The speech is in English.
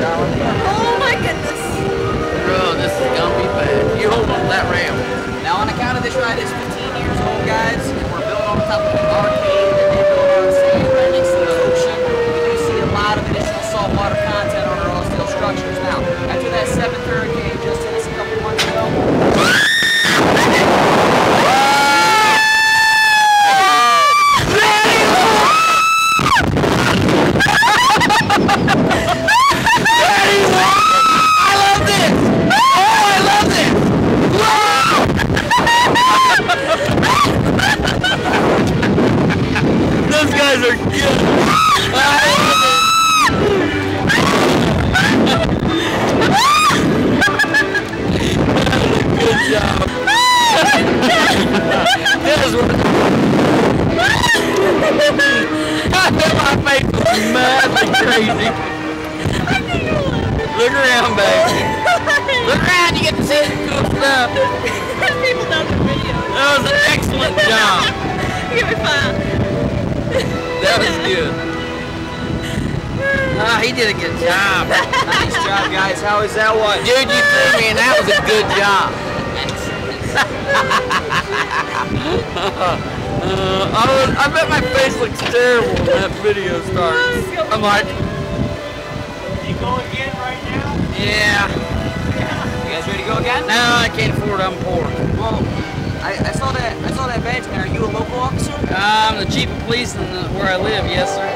Oh my goodness. Bro, this is gonna be bad. You hold on that ramp. Now on account of this ride is 15 years old, guys, we're built on top of an arcade that they built on sand right next to the ocean. We do see a lot of additional saltwater guys are good. good job. Was. Look around, baby. Look around, you get to see cool stuff. People know the video. That was an excellent job. Give me five. That was good. Ah, he did a good job. Nice job, guys. How is that one? Dude, you threw me and that was a good job. Uh, I, was, I bet my face looks terrible when that video starts. I'm like, You go again right now? yeah. You guys ready to go again? No, I can't afford it. I'm poor. Well, I, I saw that I saw that badge. man. Are you a local officer? I'm the chief of police in the, where I live, yes, sir.